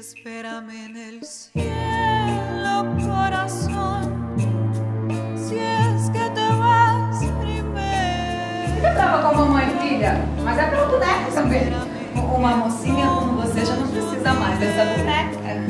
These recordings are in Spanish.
espérame en el cielo, corazón. Si es que te vas primeiro. Eu tava com a mamãe, filha, mas é pronto né, também. Uma mocinha como você já não precisa mais dessa boneca.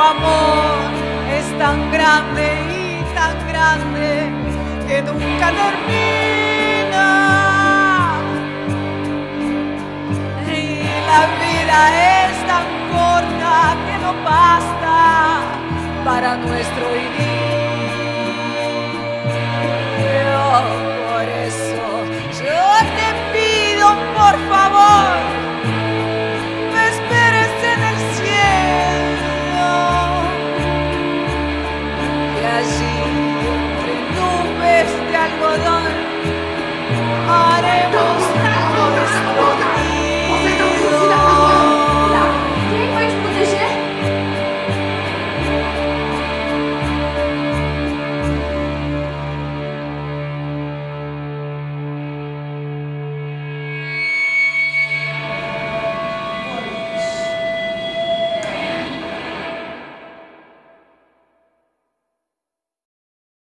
amor es tan grande y tan grande que nunca termina. Y la vida es tan corta que no basta para nuestro idioma. for the